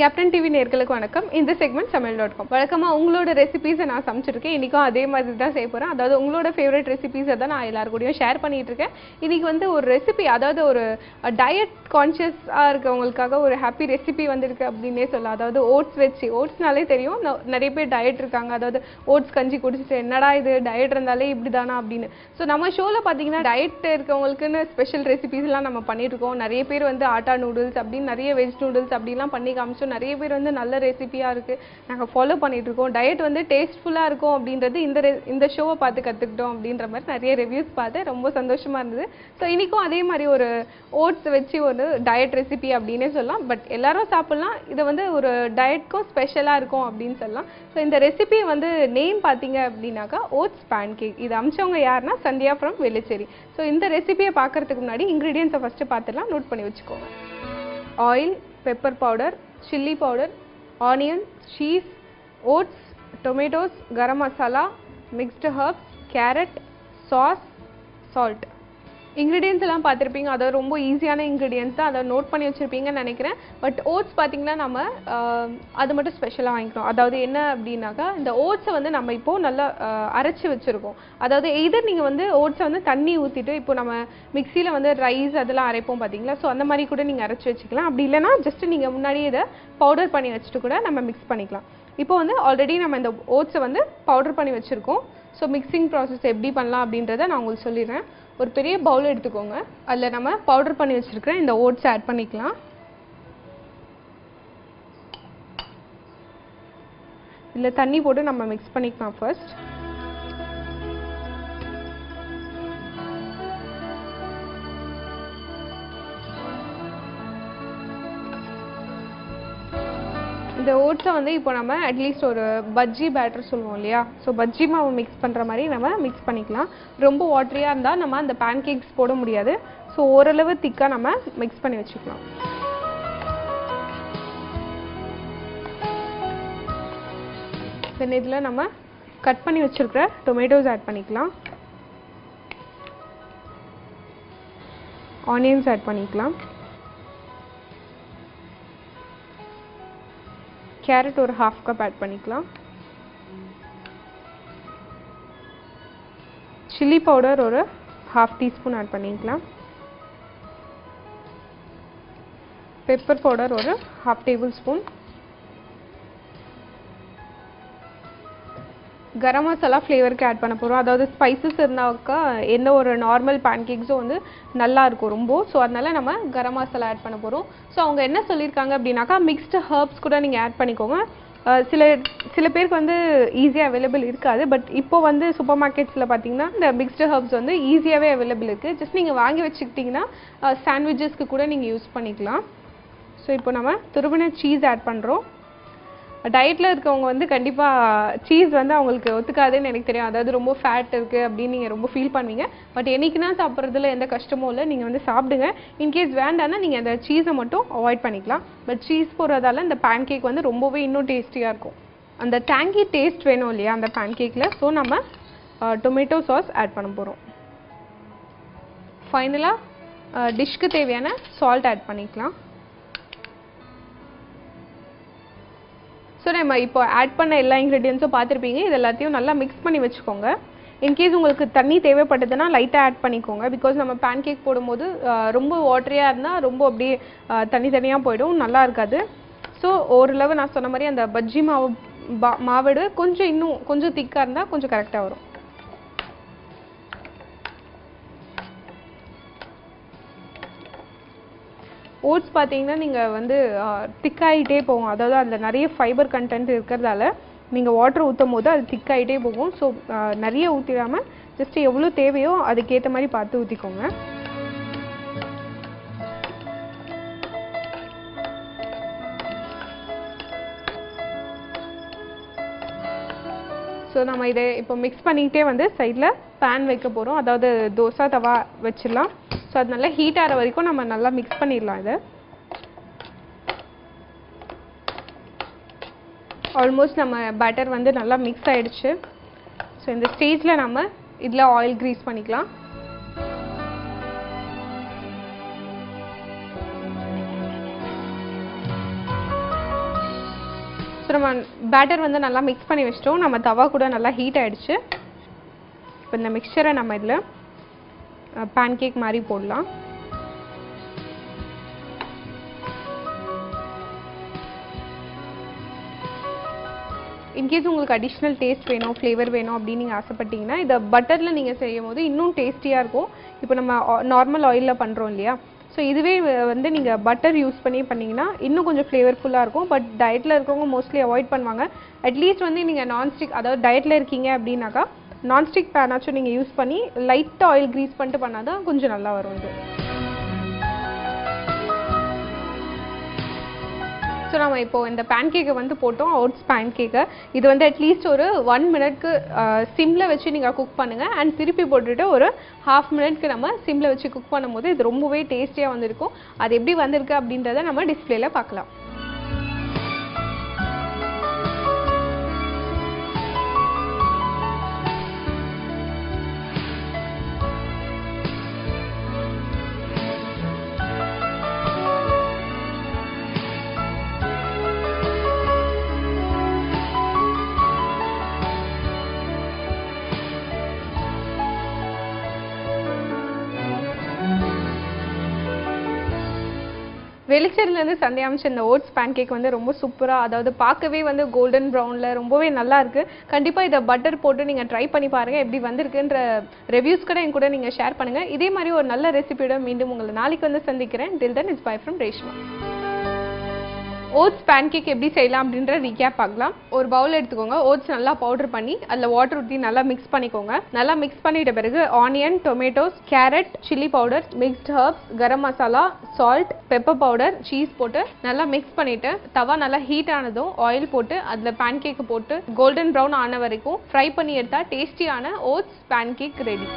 Captain TV நேர்களுக்கு வணக்கம். இந்த செக்மெண்ட் சமையல் டாட் காம் வழக்கமாக உங்களோட ரெசிபிஸை நான் சமைச்சிருக்கேன். இன்றைக்கும் அதே மாதிரி தான் செய்ய போகிறேன் அதாவது உங்களோட ஃபேவரட் ரெசிபீஸை தான் நான் எல்லாரு கூடயும் ஷேர் பண்ணிகிட்டு இருக்கேன். இன்றைக்கி வந்து ஒரு ரெசிபி அதாவது ஒரு டயட் கான்ஷியஸாக இருக்கவங்களுக்காக ஒரு ஹாப்பி ரெசிபி வந்திருக்கு அப்படின்னே சொல்லலாம். அதாவது ஓட்ஸ் வச்சு ஓட்ஸ்னாலே தெரியும். நிறைய பேர் டயட் இருக்காங்க. அதாவது ஓட்ஸ் கஞ்சி குடிச்சிட்டு என்னடா இது? டயட் இருந்தாலே இப்படி தானா அப்படின்னு. ஸோ நம்ம ஷோவில் பார்த்தீங்கன்னா டயட் இருக்கவங்களுக்குன்னு ஸ்பெஷல் ரெசிபிஸ்லாம் நம்ம பண்ணிட்டு இருக்கோம். நிறைய பேர் வந்து ஆட்டா நூடுல்ஸ் அப்படின்னு நிறைய வெஜ் நூடுல்ஸ் அப்படிலாம் பண்ணி காமிச்சோம் நிறைய பேர் வந்து நல்ல ரெசிபியாக இருக்குது நாங்கள் ஃபாலோ பண்ணிகிட்ருக்கோம் டயட் வந்து டேஸ்ட்ஃபுல்லாக இருக்கும் அப்படின்றது இந்த ரெ இந்த ஷோவை பார்த்து கற்றுக்கிட்டோம் அப்படின்ற மாதிரி நிறைய ரிவ்யூஸ் பார்த்து ரொம்ப சந்தோஷமாக இருந்தது. ஸோ இன்றைக்கும் அதே மாதிரி ஒரு ஓட்ஸ் வச்சு ஒரு டயட் ரெசிபி அப்படின்னே சொல்லலாம். பட் எல்லாரும் சாப்பிட்லாம். இதை வந்து ஒரு டயட்க்கும் ஸ்பெஷலாக இருக்கும் அப்படின்னு சொல்லலாம். ஸோ இந்த ரெசிபி வந்து நேம் பார்த்தீங்க அப்படின்னாக்கா ஓட்ஸ் பேன் கேக் இது அமிச்சவங்க யாருன்னா சந்தியா ஃப்ரம் வெள்ளிச்சேரி ஸோ இந்த ரெசிபியை பார்க்கறதுக்கு முன்னாடி இன்க்ரீடியன்ஸை ஃபஸ்ட்டு பார்த்துலாம் நோட் பண்ணி வச்சுக்கோங்க. Oil pepper powder chilli powder onion cheese oats tomatoes garam masala mixed herbs carrot sauce salt ingredients எல்லாம் பார்த்துருப்பீங்க. அதை ரொம்ப ஈஸியான இன்க்ரீடியன்ஸ் தான் அதை நோட் பண்ணி வச்சுருப்பீங்கன்னு நினைக்கிறேன். பட் ஓட்ஸ் பார்த்தீங்கன்னா நம்ம அது மட்டும் ஸ்பெஷலாக வாங்கிக்கணும். அதாவது என்ன அப்படின்னாக்கா இந்த ஓட்ஸை வந்து நம்ம இப்போது நல்லா அரைச்சி அரைச்சு வச்சுருக்கோம். அதாவது எய்தர் நீங்கள் வந்து ஓட்ஸை வந்து தண்ணி ஊற்றிட்டு இப்போ நம்ம மிக்சியில் வந்து ரைஸ் அதெல்லாம் அரைப்போம் பார்த்தீங்களா ஸோ அந்த மாதிரி கூட நீங்கள் அரைச்சி வச்சுக்கலாம். அப்படி இல்லைன்னா ஜஸ்ட் நீங்கள் முன்னாடியே இதை பவுடர் பண்ணி வச்சுட்டு கூட நம்ம மிக்ஸ் பண்ணிக்கலாம். இப்போ வந்து ஆல்ரெடி நம்ம இந்த ஓட்ஸை வந்து பவுடர் பண்ணி வச்சுருக்கோம். ஸோ மிக்சிங் ப்ராசஸ் எப்படி பண்ணலாம் அப்படின்றத நான் உங்களுக்கு சொல்லிடுறேன். ஒரு பெரிய பவுல் எடுத்துக்கோங்க. அதில் நம்ம பவுடர் பண்ணி வச்சுருக்கிற இந்த ஓட்ஸ் ஆட் பண்ணிக்கலாம். இதில் தண்ணி போட்டு நம்ம மிக்ஸ் பண்ணிக்கலாம் ஃபர்ஸ்ட் இந்த ஓட்ஸை வந்து இப்போ நம்ம அட்லீஸ்ட் ஒரு பஜ்ஜி பேட்டர் சொல்லுவோம் இல்லையா? ஸோ பஜ்ஜி மாவு மிக்ஸ் பண்ணுற மாதிரி நம்ம மிக்ஸ் பண்ணிக்கலாம். ரொம்ப வாட்டரியாக இருந்தால் நம்ம அந்த பேன் கேக்ஸ் போட முடியாது. ஸோ ஓரளவு திக்காக நம்ம மிக்ஸ் பண்ணி வச்சுக்கலாம். தென் இதில் நம்ம கட் பண்ணி வச்சுருக்கிற டொமேட்டோஸ் ஆட் பண்ணிக்கலாம். ஆனியன்ஸ் ஆட் பண்ணிக்கலாம். கேரட் ஒரு ஹாஃப் கப் ஆட் பண்ணிக்கலாம். சில்லி பவுடர் ஒரு ஹாஃப் டீஸ்பூன் ஆட் பண்ணிக்கலாம். பெப்பர் பவுடர் ஒரு half tablespoon garam masala ஃப்ளேவருக்கு ஆட் பண்ண போகிறோம் அதாவது ஸ்பைசஸ் இருந்தாக்கா எந்த ஒரு நார்மல் பேன்கேக்ஸும் வந்து நல்லா இருக்கும் ரொம்ப. ஸோ அதனால் நம்ம கரம் மசாலா ஆட் பண்ண போகிறோம் ஸோ அவங்க என்ன சொல்லியிருக்காங்க அப்படின்னாக்கா மிக்ஸ்டு ஹர்ப்ஸ் கூட நீங்கள் ஆட் பண்ணிக்கோங்க. சில சில பேருக்கு வந்து ஈஸியாக அவைலபிள் இருக்காது. பட் இப்போ வந்து சூப்பர் மார்க்கெட்ஸில் பார்த்தீங்கன்னா இந்த மிக்ஸ்டு ஹர்ப்ஸ் வந்து ஈஸியாகவே அவைலபிள் இருக்குது ஜஸ்ட் நீங்கள் வாங்கி வச்சுக்கிட்டிங்கன்னா சாண்ட்விச்சஸ்க்கு கூட நீங்கள் யூஸ் பண்ணிக்கலாம். ஸோ இப்போ நம்ம துருவின சீஸ் ஆட் பண்ணுறோம் டயட்டில் இருக்கவங்க வந்து கண்டிப்பாக சீஸ் வந்து அவங்களுக்கு ஒத்துக்காதுன்னு எனக்கு தெரியும். அதாவது ரொம்ப ஃபேட் இருக்குது அப்படின்னு நீங்கள் ரொம்ப ஃபீல் பண்ணுவீங்க. பட் என்னைக்குனா சாப்பிட்றதுல எந்த கஷ்டமும் இல்லை. நீங்கள் வந்து சாப்பிடுங்க. இன்கேஸ் வேண்டாம்னா நீங்கள் அந்த சீஸை மட்டும் அவாய்ட் பண்ணிக்கலாம். பட் சீஸ் போடுறதால இந்த பேன் கேக் வந்து ரொம்பவே இன்னும் டேஸ்டியாக இருக்கும். அந்த டேங்கி டேஸ்ட் வேணும் இல்லையா அந்த பேன் கேக்கில் ஸோ நம்ம டொமேட்டோ சாஸ் ஆட் பண்ண போகிறோம் ஃபைனலாக டிஷ்க்கு தேவையான சால்ட் ஆட் பண்ணிக்கலாம். ஸோ நம்ம இப்போ ஆட் பண்ண எல்லா இன்க்ரீடியன்ஸும் பார்த்துருப்பீங்க. இது எல்லாத்தையும் நல்லா மிக்ஸ் பண்ணி வச்சுக்கோங்க. இன்கேஸ் உங்களுக்கு தண்ணி தேவைப்பட்டதுன்னா லைட்டாக ஆட் பண்ணிக்கோங்க. பிகாஸ் நம்ம பேன் கேக் போடும்போது ரொம்ப வாட்டரியாக இருந்தால் ரொம்ப அப்படியே ஆஹ், தனி தனியாக போயிடும். நல்லா இருக்காது. ஸோ ஓரளவு நான் சொன்ன மாதிரி அந்த பஜ்ஜி மாவு பா கொஞ்சம் இன்னும் கொஞ்சம் திக்காக இருந்தால் கொஞ்சம் கரெக்டாக வரும். ஓட்ஸ் பார்த்தீங்கன்னா நீங்கள் வந்து திக்காகிட்டே போகும். அதாவது அதில் நிறைய ஃபைபர் கண்டென்ட் இருக்கிறதால நீங்கள் வாட்டர் ஊற்றும் போது அது திக்காகிட்டே போகும். ஸோ நிறைய ஊற்றிடாமல் ஜஸ்ட் எவ்வளோ தேவையோ அதுக்கேற்ற மாதிரி பார்த்து ஊற்றிக்கோங்க ஸோ நம்ம இதை இப்போ மிக்ஸ் பண்ணிக்கிட்டே வந்து சைடில் பேன் வைக்க போகிறோம் அதாவது தோசை தவா வச்சிடலாம். ஸோ அது நல்லா ஹீட் ஆகிற வரைக்கும் நம்ம நல்லா மிக்ஸ் பண்ணிடலாம் இதை. ஆல்மோஸ்ட் நம்ம பேட்டர் வந்து நல்லா மிக்ஸ் ஆகிடுச்சு ஸோ இந்த ஸ்டேஜில் நம்ம இதில் ஆயில் க்ரீஸ் பண்ணிக்கலாம். ஸோ நம்ம பேட்டர் வந்து நல்லா மிக்ஸ் பண்ணி வச்சிட்டோம். நம்ம தவா கூட நல்லா ஹீட் ஆகிடுச்சு இப்போ இந்த மிக்சரை நம்ம இதில் பேன்கேக் மாதிரி போடலாம். இன்கேஸ் உங்களுக்கு அடிஷ்னல் டேஸ்ட் வேணும் ஃப்ளேவர் வேணும் அப்படின்னு நீங்கள் ஆசைப்பட்டீங்கன்னா இதை பட்டரில் நீங்கள் செய்யும் போது இன்னும் டேஸ்டியாக இருக்கும். இப்போ நம்ம நார்மல் ஆயிலில் பண்ணுறோம் இல்லையா? ஸோ இதுவே வந்து நீங்கள் பட்டர் யூஸ் பண்ணி பண்ணிங்கன்னா இன்னும் கொஞ்சம் ஃப்ளேவர்ஃபுல்லாக இருக்கும். பட் டயட்டில் இருக்கிறவங்க மோஸ்ட்லி அவாய்ட் பண்ணுவாங்க. அட்லீஸ்ட் வந்து நீங்கள் நான்ஸ்டிக் அதாவது டயட்டில் இருக்கீங்க அப்படின்னாக்கா நான்ஸ்டிக் பேனாச்சும் நீங்கள் யூஸ் பண்ணி லைட்டாக ஆயில் க்ரீஸ் பண்ணிட்டு பண்ணால் தான் கொஞ்சம் நல்லா வரும் இது. ஸோ நம்ம இப்போ இந்த பேன்கேக்கை வந்து போட்டோம் ஓட்ஸ் பேன்கேக்கை இது வந்து அட்லீஸ்ட் ஒரு ஒன் மினிட்க்கு சிம்மில் வச்சு நீங்கள் குக் பண்ணுங்கள் அண்ட் திருப்பி போட்டுட்டு ஒரு ஹாஃப் மினிட்க்கு நம்ம சிம்மில் வச்சு குக் பண்ணும்போது இது ரொம்பவே டேஸ்டியாக வந்திருக்கும். அது எப்படி வந்திருக்கு அப்படின்றத நம்ம டிஸ்பிளேல பார்க்கலாம். வெளிச்சர்லேருந்து சண்டே அமைச்ச இந்த ஓட்ஸ் பேன்கேக் வந்து ரொம்ப சூப்பராக அதாவது பார்க்கவே வந்து கோல்டன் ப்ரௌனில் ரொம்பவே நல்லா இருக்குது கண்டிப்பாக இதை பட்டர் போட்டு நீங்கள் ட்ரை பண்ணி பாருங்கள் எப்படி வந்திருக்குன்ற ரிவ்யூஸ் கூட என் கூட நீங்கள் ஷேர் பண்ணுங்கள் இதே மாதிரி ஒரு நல்ல ரெசிபியோட மீண்டும் உங்களை நாளைக்கு வந்து சந்திக்கிறேன். Till then is bye from Reshma oats pancake எப்படி செய்யலாம் அப்படின்ற ரீகேப் பார்க்கலாம். ஒரு பவுல் எடுத்துக்கோங்க. ஓட்ஸ் நல்லா பவுடர் பண்ணி அதில் வாட்டர் ஊற்றி நல்லா மிக்ஸ் பண்ணிக்கோங்க. நல்லா மிக்ஸ் பண்ணிட்ட பிறகு onion tomatoes carrot chilli powder mixed herbs garam masala salt pepper powder cheese போட்டு நல்லா மிக்ஸ் பண்ணிட்டு தவா நல்லா ஹீட் ஆனதும் ஆயில் போட்டு அதில் பேன்கேக்கு போட்டு கோல்டன் ப்ரௌன் ஆன வரைக்கும் ஃப்ரை பண்ணி எடுத்தால் டேஸ்டியான ஓட்ஸ் பேன்கேக் ரெடி